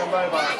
ゃあバイバイ。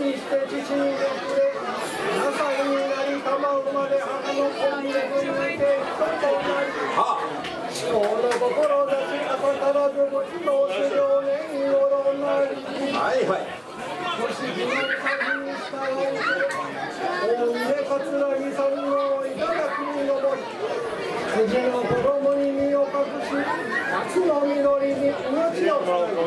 にして自によって朝になり玉をまで母の子に生まれて人とな思考の心志朝からずもちの修行年におろなりはいはいそし自分のに従いお峰桂木さんのくに登り辻の子供に身を隠し夏の実りに命をつなぐ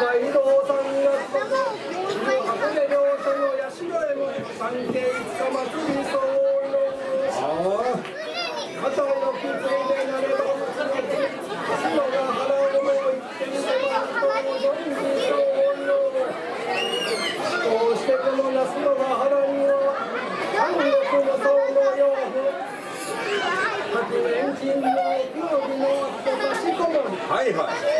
道箱根両所のへも三五日祭り総肩のついでればが腹をも存じ総こうしてこの那須が腹には三の総のよう各年金のの差し込むはいはい。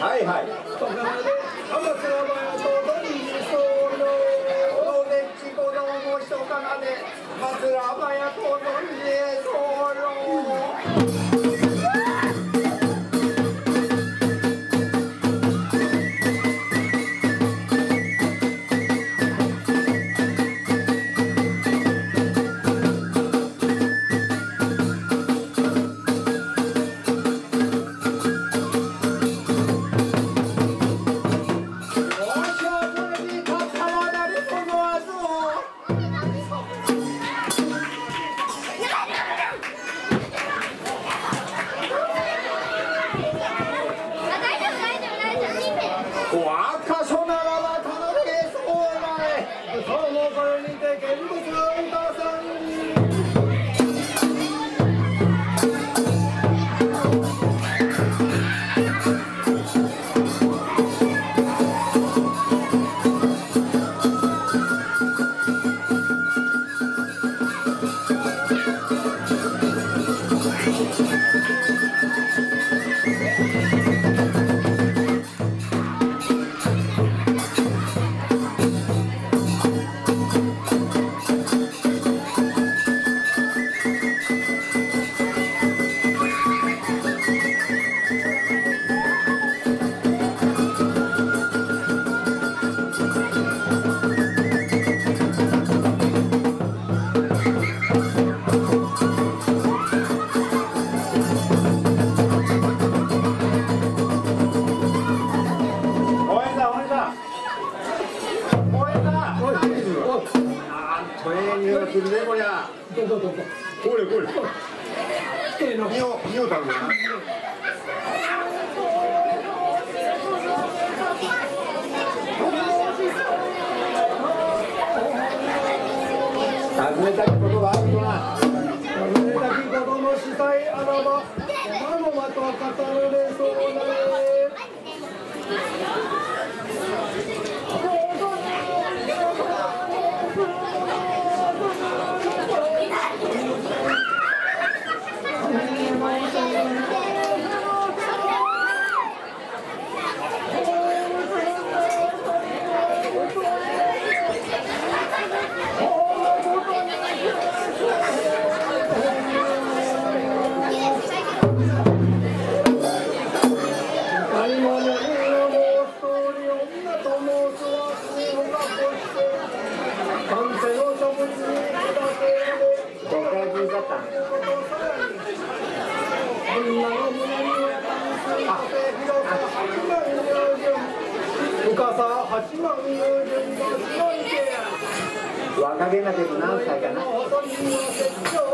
はいはい。まず桂馬やとどみへ候。若気なけど何歳かな。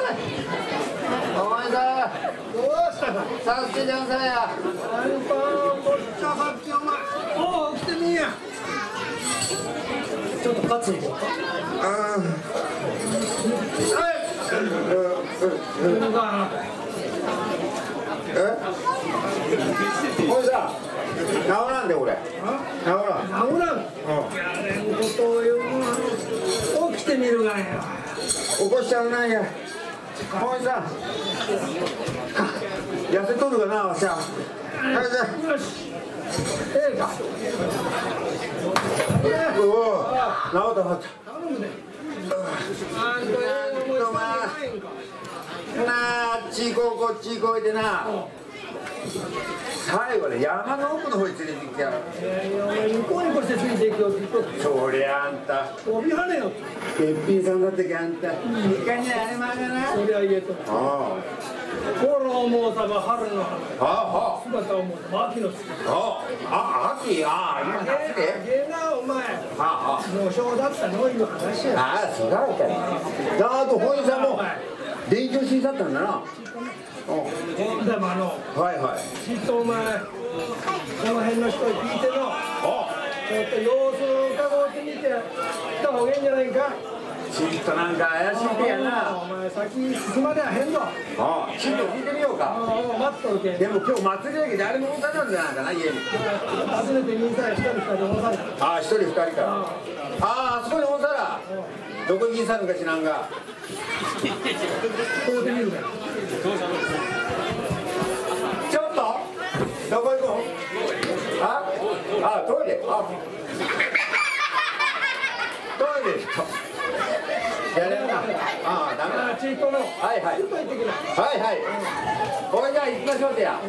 お前さどうした？か助けてくださいやあんたこっちゃさっきお前おう起きてみんやちょっと担いでよなんかえおいさ治らんで俺治らん治らんやれんことを言うな起きてみるがね起こしちゃうなんやおいさん。痩せとるかなわしゃはいじゃええか。おお治った治った頼むであんたええ思いしたんじゃなあち行こうこっち行こうってな最後で山の奥の方に連れてきてやる。ええお前向こうにこしてついていくよって言っと。ってそりゃあんた。飛び跳ねよってべっぴんさんだったけあんた。いかにあれまがな。そりゃ言えと。あ心思うたば春の花ああ姿を思うたば秋の月あああ秋ああ今夏でええなお前ああ無償だったのいう話やああそうだったねあと本さんも勉強しだったんだなうんでもあのはいはい。きっとお前この辺の人に聞いてのあ。ちょっと様子を伺ってみて来た方がいいんじゃないか。ちっとなんか怪しいてやな。お前先進まではへんぞああちっと聞いてみようか。ああ待っとるけんでも今日祭りだけど誰も来たんじゃないかな家に。初めてん一人二人たああ一人二人から。ああ。あそこにおんさらどこに銀さんのか知らんが。こうで見るからどこ行こう？ああトイレ。あトイレやれんな。ああダメだ。あちっとの。はいはい。はいはい。これじゃあ行きましょうてや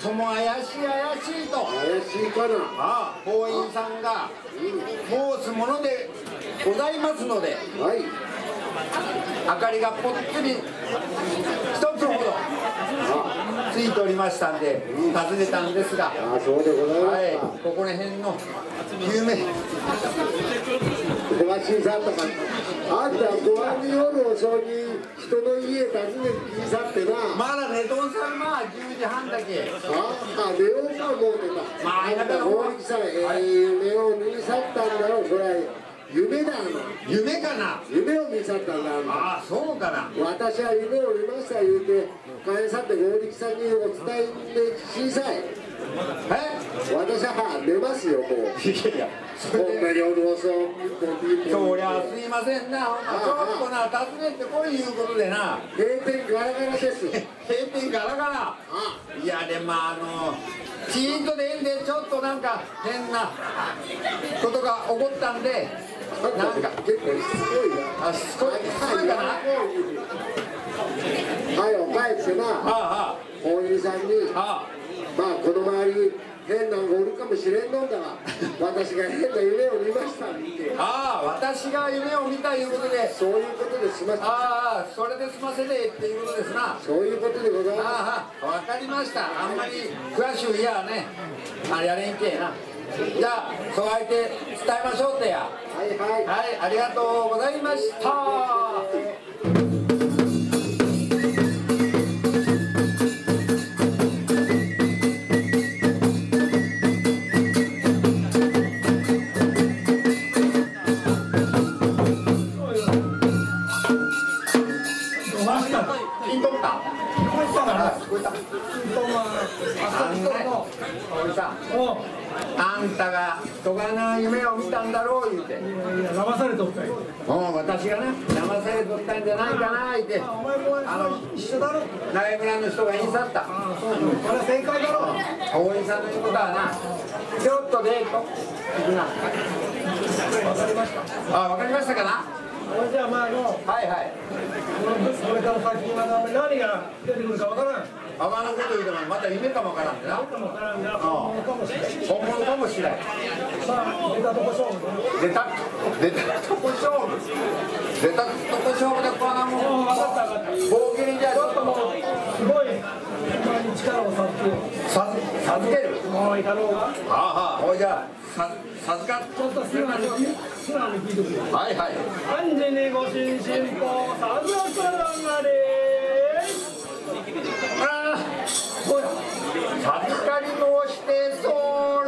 とも怪しい怪しいと。あ怪しいかな。ああ法院さんが申すものでございますのではい。明かりがぽっつり一つほどあついておりましたんで訪ねたんですが。あそうでございますか、はい。ここら辺の有名小橋さんとかあんたご覧に夜遅に人の家訪ねてきさってな、まだ寝とんさるまあ10時半だけああ寝ようか思うてた。まああんた法律さんええ夢を見去ったんだろそれ。は夢だな夢かな？夢を見去ったんだあああそうかな。私は夢を見ました言うて返さって合力さんにお伝えで小さいえ？私は寝ますよもう。いやいや。そこんな夜遅くもピンポンそりゃすいませんな。ちょっとな訪ねてこいいうことでな。閉店ガラガラです。閉店ガラガラ。あいやでもあのチーンとでんでちょっとなんか変なことが起こったんでなんか結構しつこいな。あしつこいしつこいかな？はいお帰ってなあ法院さんにあああまあこの周り変なのがおるかもしれんのんだが私が変な夢を見ましたって。ああ私が夢を見たいうことで。そういうことで済ませああそれで済ませてっていうことですな。そういうことでございまああわかりました。あんまり詳しくいやね。あれやれんけえな。じゃあそう相手伝えましょうってや。すはいはい。はいありがとうございましたおじさんおあんたが人がな夢を見たんだろう言うて。騙されとったよ。もう私がな騙されとったんじゃないかな言って。あの一緒だろ長村の人が言い去った。そうそうこれは正解だろ。大井さんの言うことはなちょっとデート。行くな。わかりました。あわかりましたかな？じゃあまああのはいはい。これから先まだ何が出てくるかわからんあまのこと言うてもまた夢かもわからんでな。本物かもしれない出たとこ勝負で出た出たとこ勝負。出たとこ勝負でこんなもん分かった分かった。大喜利じゃちょっと。もうすごい力を授けよう。さ授ける？もういかろうがはあはあほいじゃあさ授かっ。ちょっと素直に素直に聞いてくれ。はいはい。安事にご心身法さずからがれああほら授かり申して候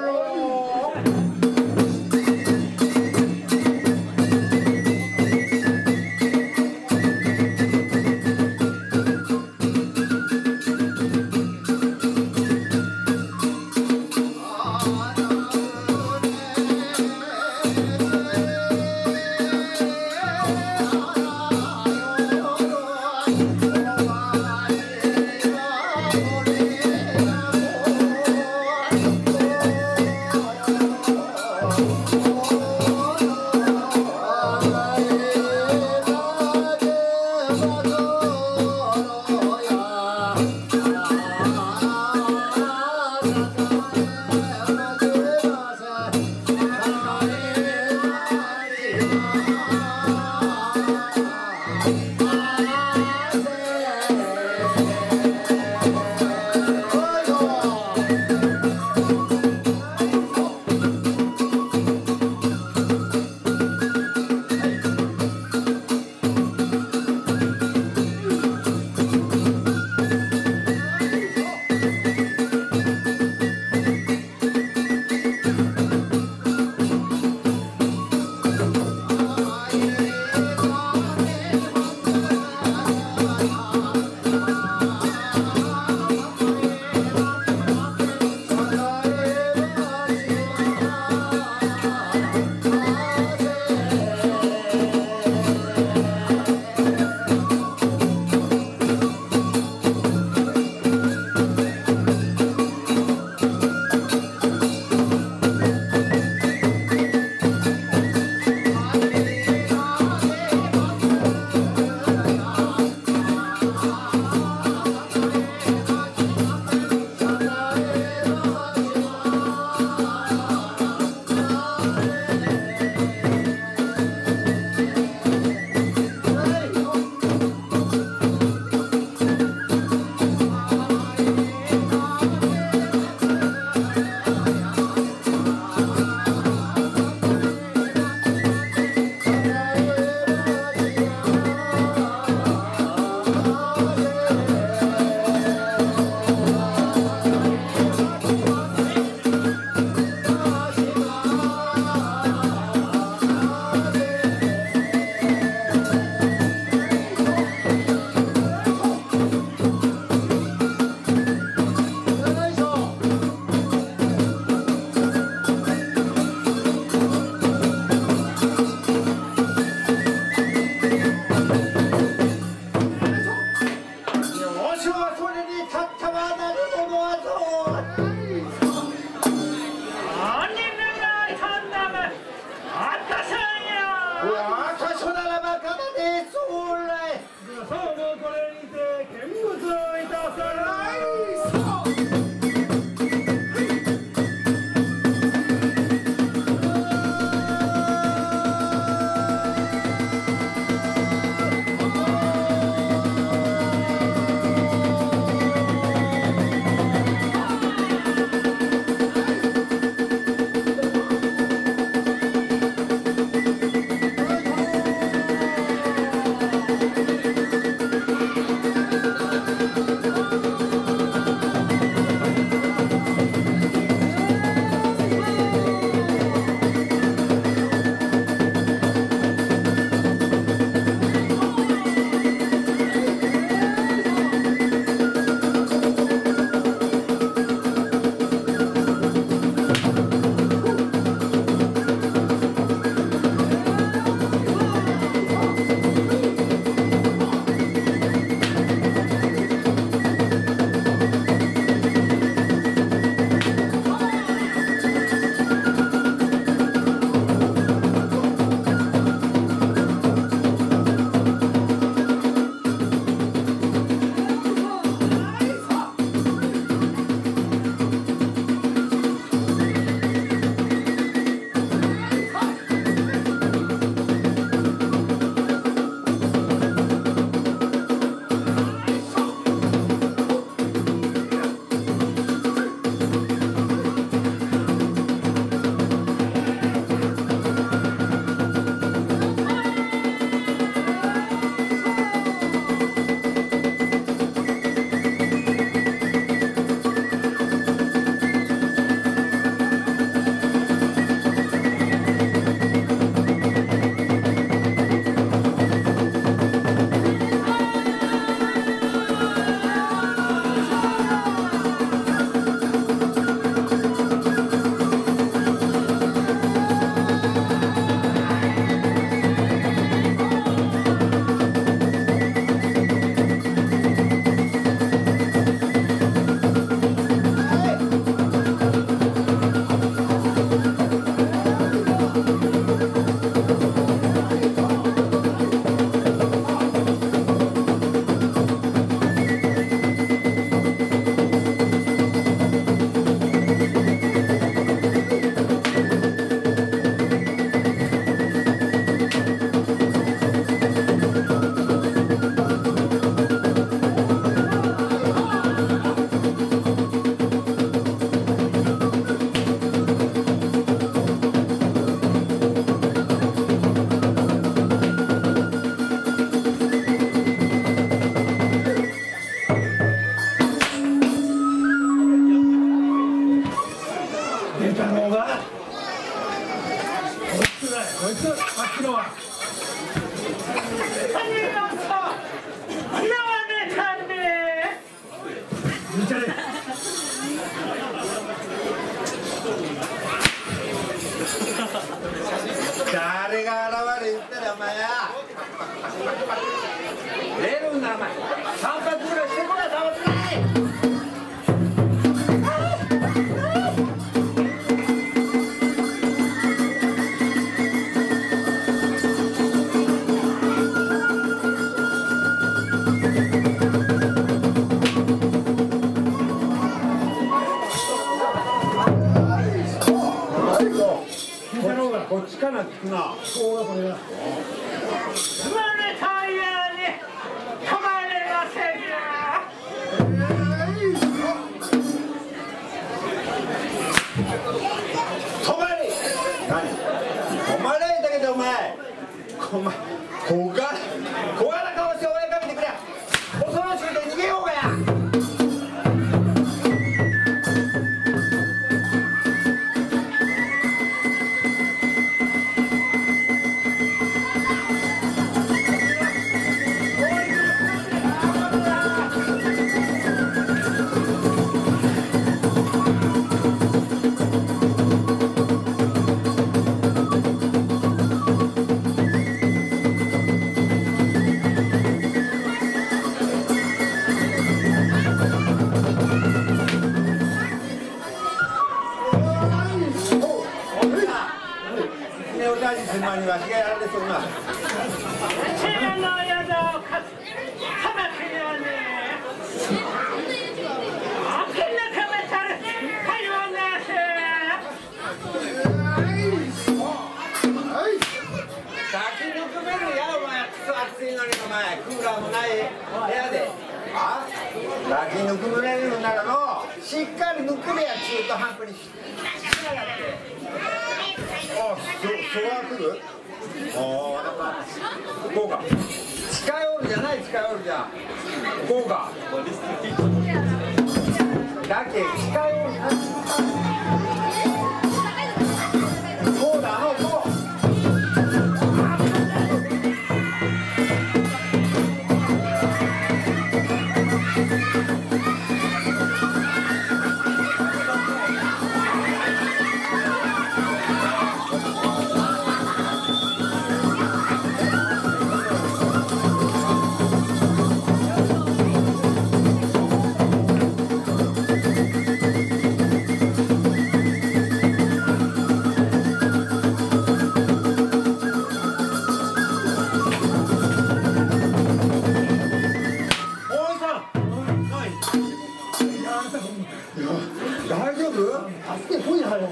大丈夫？助け来いはよ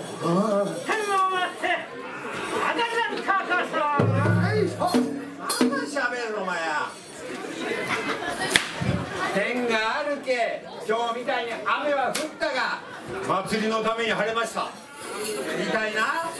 天が天があるけ。今日みたいに雨は降ったが祭りのために晴れました。みたいな。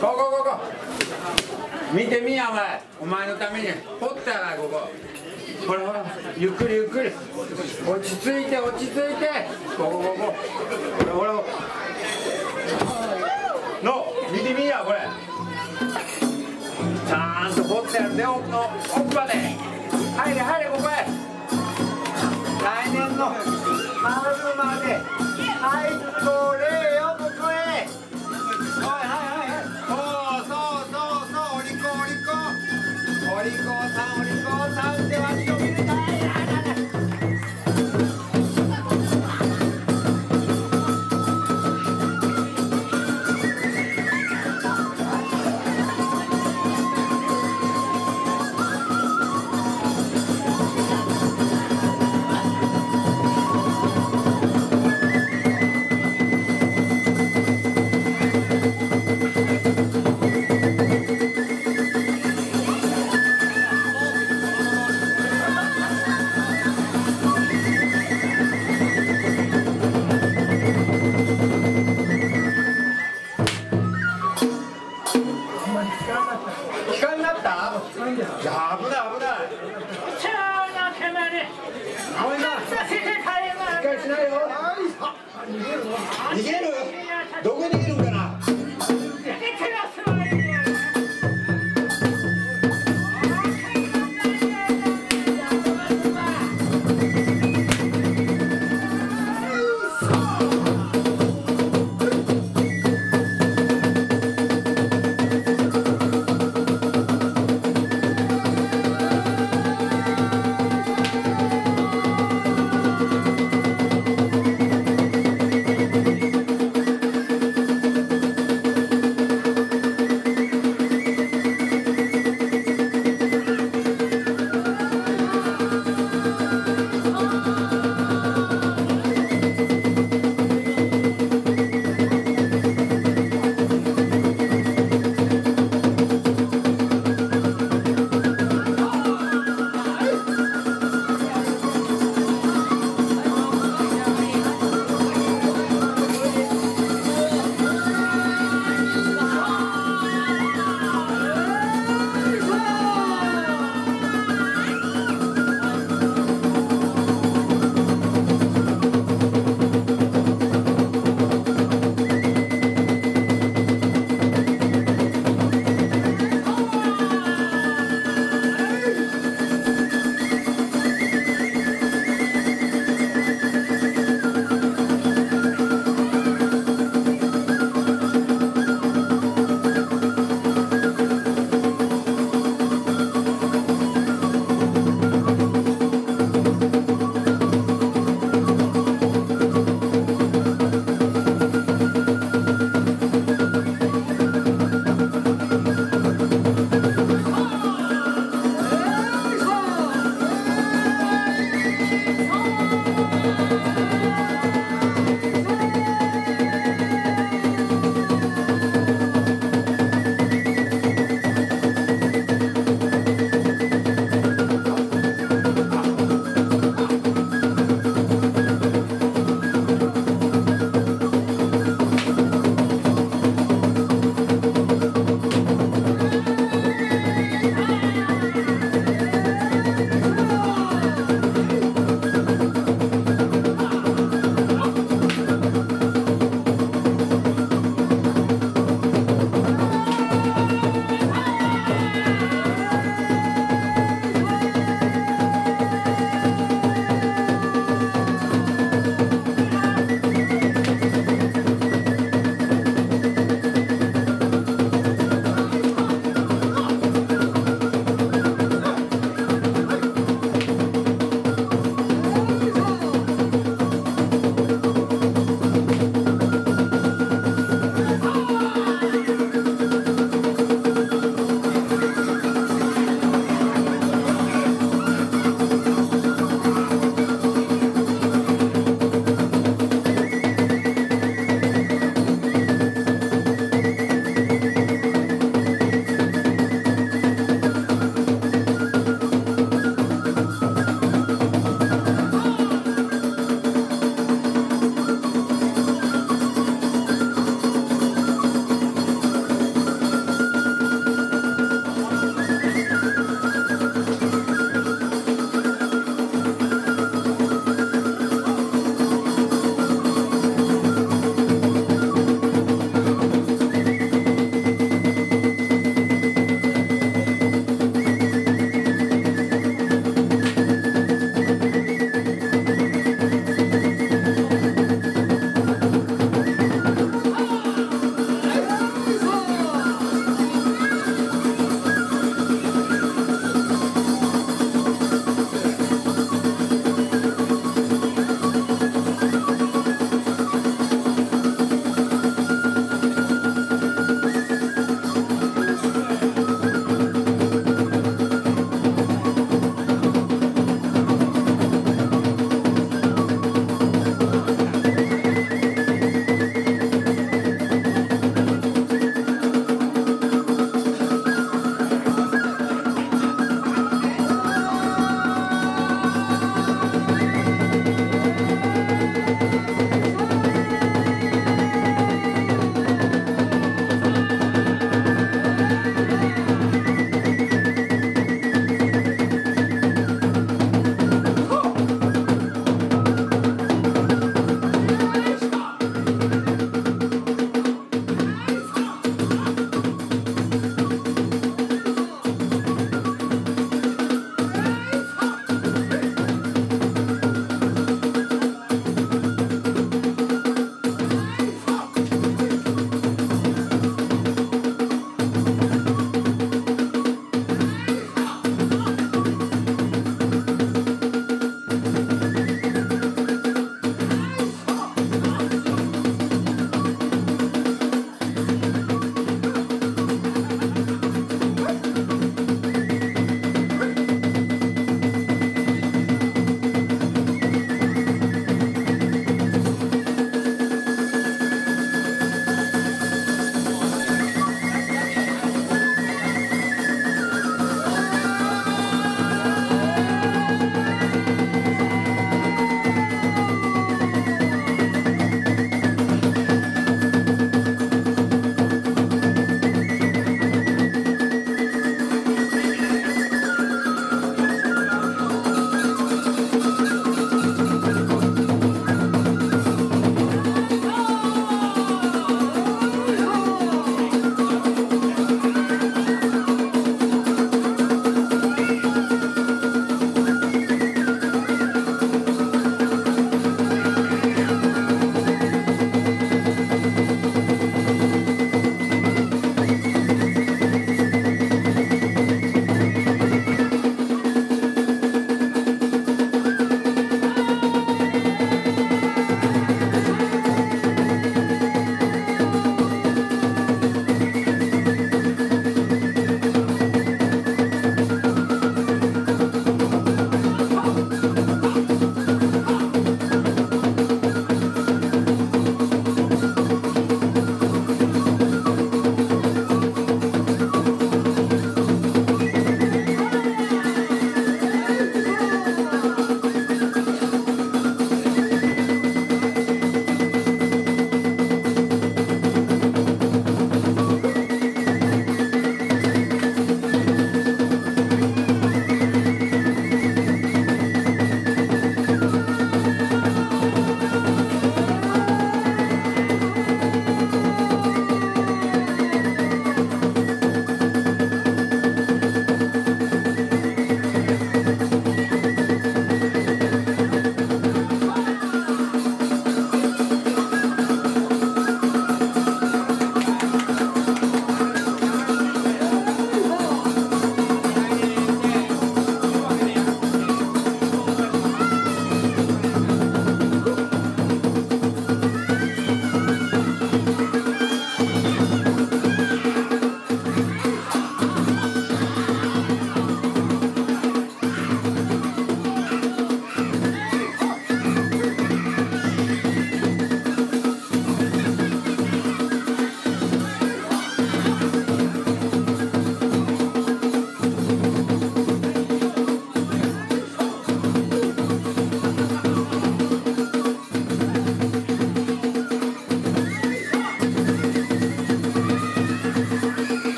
ここここ見てみやお前。お前のために。掘ったらここ。ほらほら。ゆっくりゆっくり。落ち着いて落ち着いて。ここここほらほら。の見てみやこれ。ちゃんと掘ってやるで奥の奥まで。入れ入れここへ。来年の春まで。はいこれ。や危ない危ない。間さしないよ。逃げる？逃げる？どこ逃げるかな？